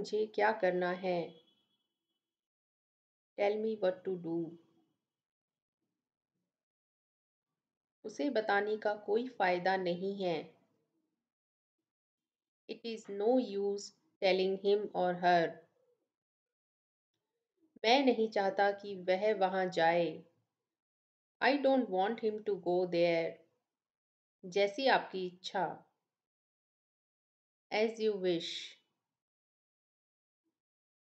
मुझे क्या करना है? Tell me what to do उसे बताने का कोई फ़ायदा नहीं है। It is no use telling him और हर मैं नहीं चाहता कि वह वहाँ जाए। I don't want him to go there जैसी आपकी इच्छा। एज यू विश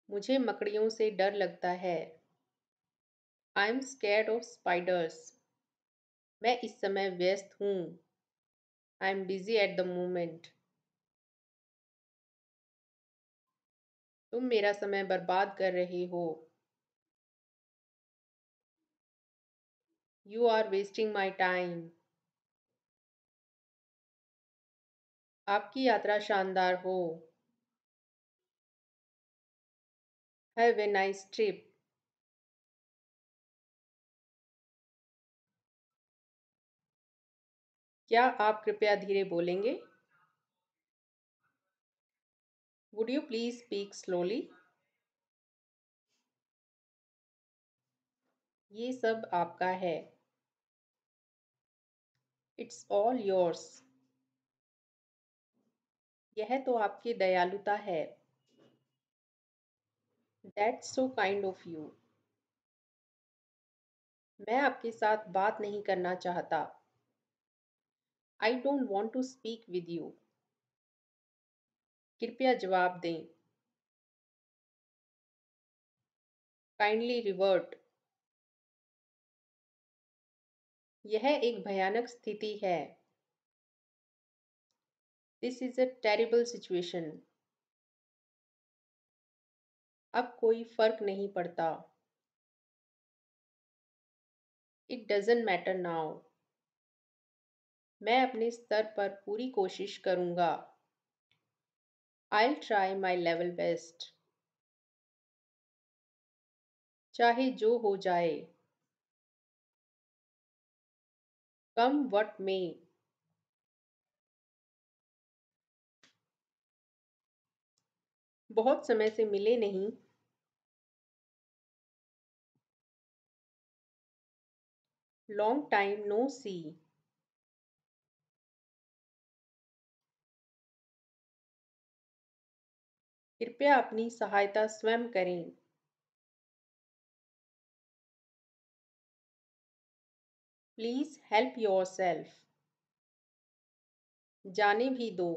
मुझे मकड़ियों से डर लगता है। I am scared of spiders. मैं इस समय व्यस्त हूँ। I am busy at the moment. तुम मेरा समय बर्बाद कर रहे हो। You are wasting my time आपकी यात्रा शानदार हो। हैव ए नाइस ट्रिप क्या आप कृपया धीरे बोलेंगे? Would you please speak slowly ये सब आपका है। इट्स ऑल योर्स यह तो आपकी दयालुता है। That's so kind of you मैं आपके साथ बात नहीं करना चाहता। I don't want to speak with you कृपया जवाब दें। काइंडली रिवर्ट यह एक भयानक स्थिति है। This is a terrible situation अब कोई फ़र्क नहीं पड़ता। इट डजेंट मैटर नाउ मैं अपने स्तर पर पूरी कोशिश करूँगा। I try my level best चाहे जो हो जाए। कम वट में बहुत समय से मिले नहीं लॉन्ग टाइम नो सी कृपया अपनी सहायता स्वयं करें। प्लीज़ हेल्प योर सेल्फ जाने भी दो।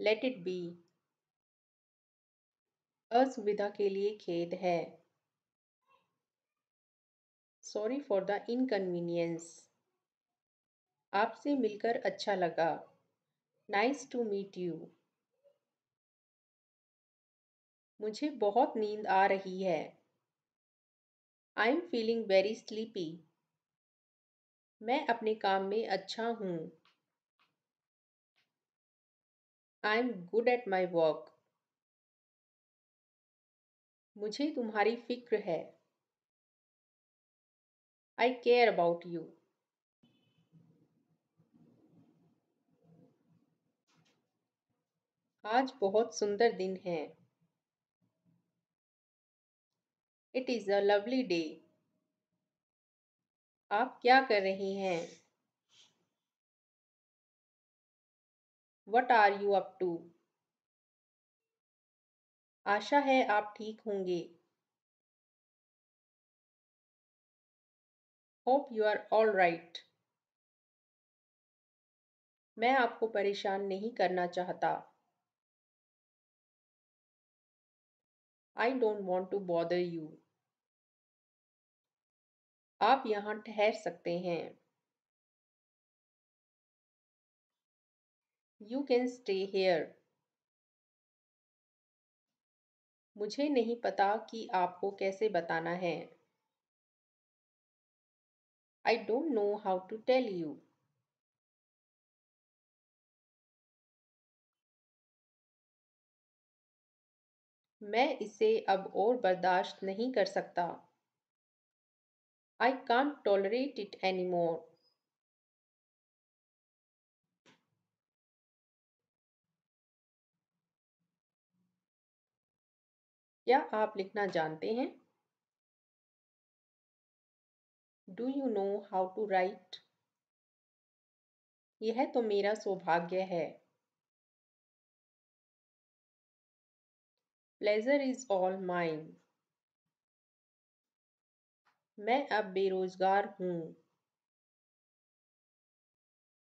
लेट इट बी असुविधा के लिए खेद है। सॉरी फॉर द इनकन्वीनियंस आपसे मिलकर अच्छा लगा। नाइस टू मीट यू मुझे बहुत नींद आ रही है। I am feeling very sleepy मैं अपने काम में अच्छा हूँ। I am good at my work मुझे तुम्हारी फ़िक्र है। आई केयर अबाउट यू आज बहुत सुंदर दिन है। It is a lovely day आप क्या कर रहे हैं? What are you up to आशा है आप ठीक होंगे। Hope you are all right मैं आपको परेशान नहीं करना चाहता। I don't want to bother you आप यहाँ ठहर सकते हैं। यू कैन स्टे हेयर मुझे नहीं पता कि आपको कैसे बताना है। I don't know how to tell you. मैं इसे अब और बर्दाश्त नहीं कर सकता। I can't tolerate it any more क्या आप लिखना जानते हैं? Do you know how to write यह तो मेरा सौभाग्य है। प्लेजर इज़ ऑल माइन मैं अब बेरोजगार हूँ।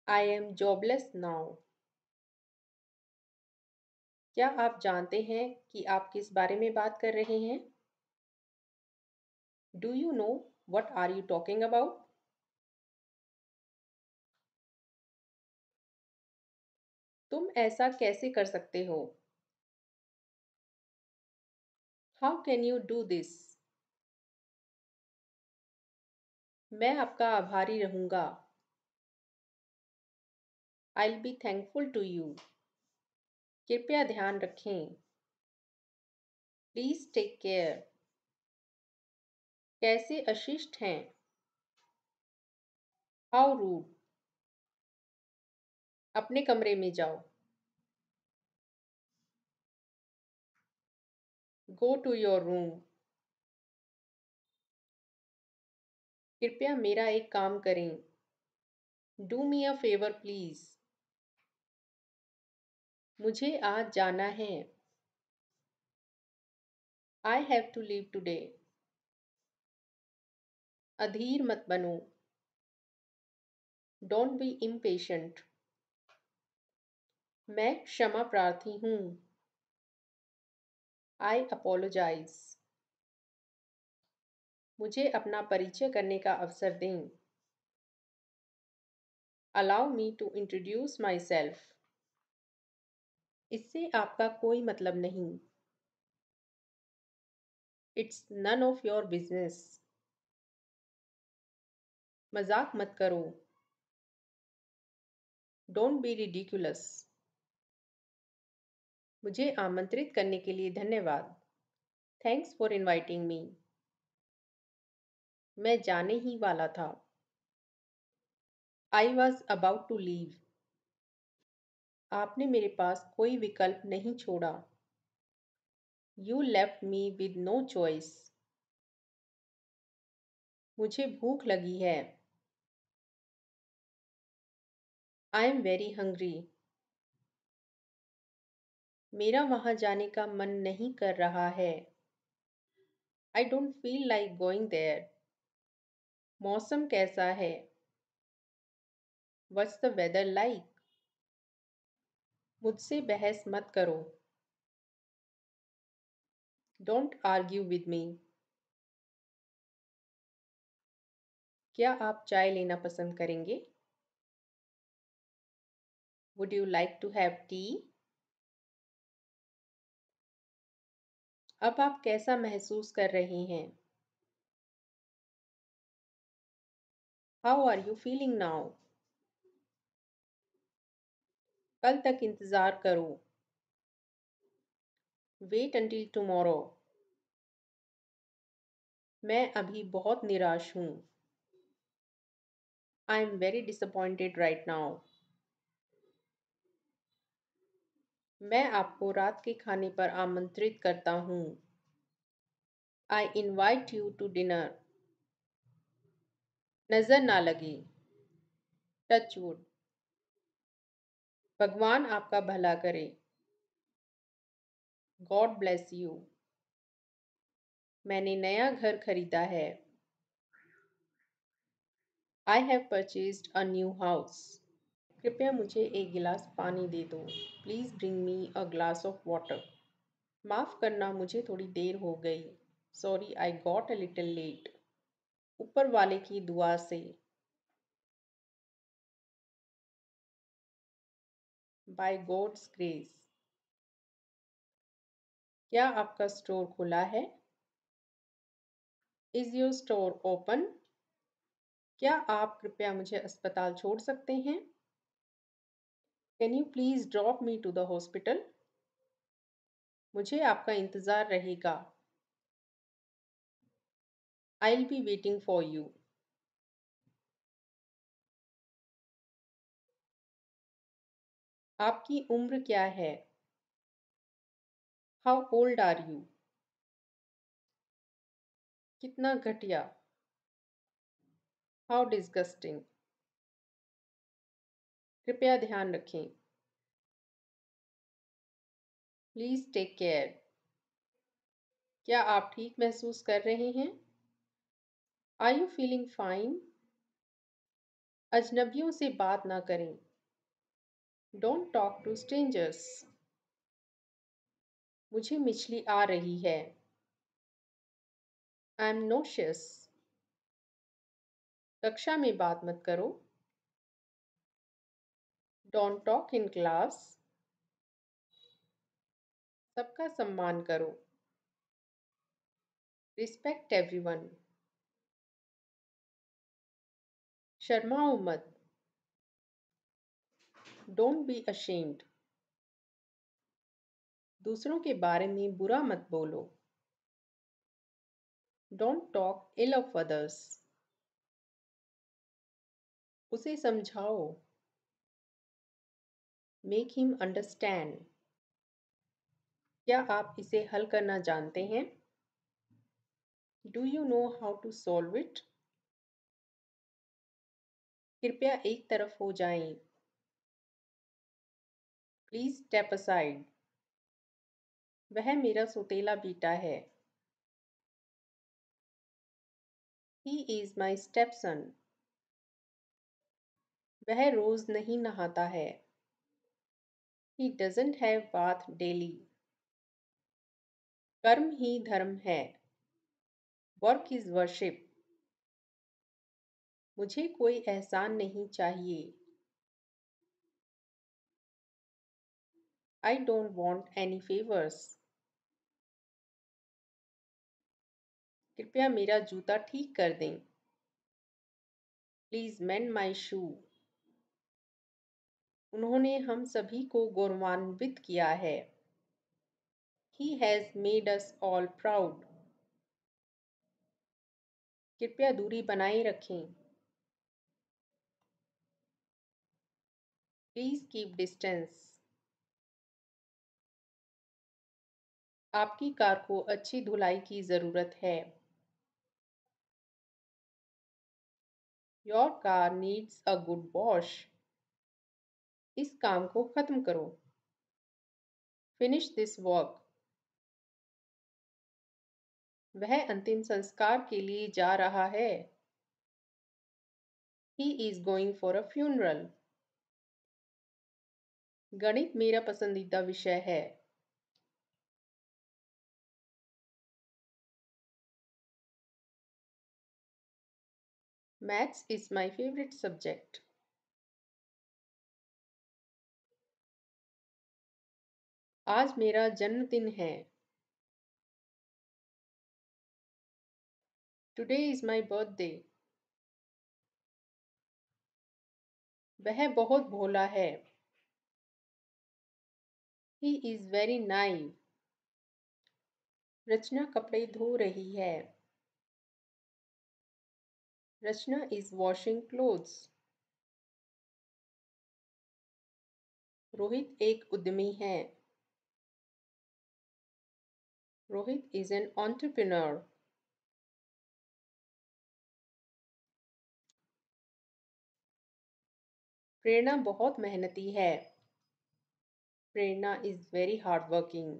आई एम जॉबलेस नाउ क्या आप जानते हैं कि आप किस बारे में बात कर रहे हैं? Do you know what are you talking about तुम ऐसा कैसे कर सकते हो? How can you do this मैं आपका आभारी रहूँगा। I be thankful to you कृपया ध्यान रखें। प्लीज़ टेक केयर कैसे अशिष्ट हैं? How rude. अपने कमरे में जाओ। Go to your room. कृपया मेरा एक काम करें। Do me a favour, please. मुझे आज जाना है। I have to leave today अधीर मत बनो। डोंट बी इम्पेशेंट मैं क्षमा प्रार्थी हूँ। आई अपोलोजाइज मुझे अपना परिचय करने का अवसर दें। Allow me to introduce myself इससे आपका कोई मतलब नहीं। It's none of your business मज़ाक मत करो। डोंट बी रिडिकुलस मुझे आमंत्रित करने के लिए धन्यवाद। थैंक्स फॉर इनवाइटिंग मी मैं जाने ही वाला था। I was about to leave आपने मेरे पास कोई विकल्प नहीं छोड़ा। You left me with no choice मुझे भूख लगी है। आई एम वेरी हंग्री मेरा वहाँ जाने का मन नहीं कर रहा है। I don't feel like going there मौसम कैसा है? वट्स द वेदर लाइक मुझसे बहस मत करो। डोंट आर्ग्यू विद मी क्या आप चाय लेना पसंद करेंगे? Would you like to have tea अब आप कैसा महसूस कर रहे हैं? How are you feeling now कल तक इंतज़ार करो। वेट अंटिल टमोरो मैं अभी बहुत निराश हूँ। I am very disappointed right now मैं आपको रात के खाने पर आमंत्रित करता हूँ। I invite you to dinner नज़र ना लगे। टचवुड भगवान आपका भला करे। गॉड ब्लेस यू मैंने नया घर खरीदा है। I have purchased a new house कृपया मुझे एक गिलास पानी दे दो। Please bring me a glass of water. माफ़ करना, मुझे थोड़ी देर हो गई। Sorry, I got a little late. ऊपर वाले की दुआ से। By God's grace. क्या आपका स्टोर खुला है? Is your store open? क्या आप कृपया मुझे अस्पताल छोड़ सकते हैं? Can you please drop me to the hospital मुझे आपका इंतज़ार रहेगा। I will be waiting for you आपकी उम्र क्या है? हाउ ओल्ड आर यू कितना घटिया। हाउ डिस्गस्टिंग कृपया ध्यान रखें। प्लीज़ टेक केयर क्या आप ठीक महसूस कर रहे हैं? आर यू फीलिंग फाइन अजनबियों से बात ना करें। डोंट टॉक टू स्ट्रेंजर्स मुझे मिचली आ रही है। आई एम नोशियस कक्षा में बात मत करो। Don't talk in class. सबका सम्मान करो। Respect everyone. शर्माओ मत डोंट बी अशेम्ड। दूसरों के बारे में बुरा मत बोलो। Don't talk ill of others. उसे समझाओ। Make him understand. क्या आप इसे हल करना जानते हैं? Do you know how to solve it? कृपया एक तरफ़ हो जाएँ। Please step aside. वह मेरा सोतेला बेटा है। ही इज़ माई स्टेप सन वह रोज नहीं नहाता है। He doesn't have bath daily. कर्म ही धर्म है। Work is worship. मुझे कोई एहसान नहीं चाहिए। I don't want any favours कृपया मेरा जूता ठीक कर दें। प्लीज़ मैंड माई शू उन्होंने हम सभी को गौरवान्वित किया है। He has made us all proud कृपया दूरी बनाए रखें। प्लीज़ कीप डिस्टेंस आपकी कार को अच्छी धुलाई की ज़रूरत है। Your car needs a good wash इस काम को ख़त्म करो। फिनिश दिस वर्क वह अंतिम संस्कार के लिए जा रहा है। He is going for a funeral गणित मेरा पसंदीदा विषय है। Maths is my favourite subject आज मेरा जन्मदिन है। टुडे इज़ माई बर्थडे वह बहुत भोला है। He is very naive Rachna कपड़े धो रही है। Rachna is washing clothes Rohit एक उद्यमी है। Rohit is an entrepreneur Prerna बहुत मेहनती है। Prerna is very hard working